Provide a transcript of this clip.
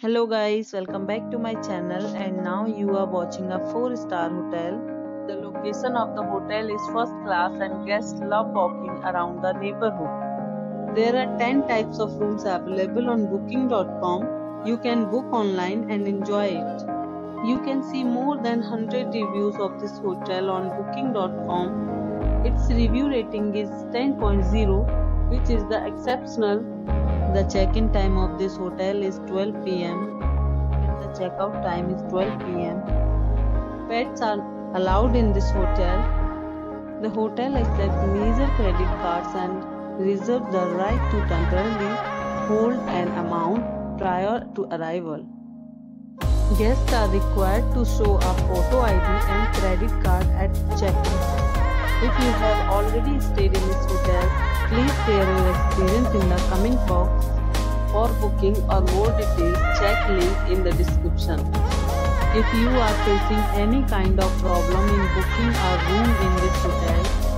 Hello guys, welcome back to my channel and now you are watching a 4 star hotel. The location of the hotel is first class and guests love walking around the neighborhood. There are 10 types of rooms available on booking.com. You can book online and enjoy it. You can see more than 100 reviews of this hotel on booking.com. Its review rating is 10.0 which is the exceptional the check-in time of this hotel is 12 pm and the check-out time is 12 pm. Pets are allowed in this hotel. The hotel accepts major credit cards and reserves the right to temporarily hold an amount prior to arrival. Guests are required to show a photo ID and credit card at check-in. If you have already stayed in this hotel, Please share your experience in the comment box. For booking or more details, check link in the description. If you are facing any kind of problem in booking a room in this hotel,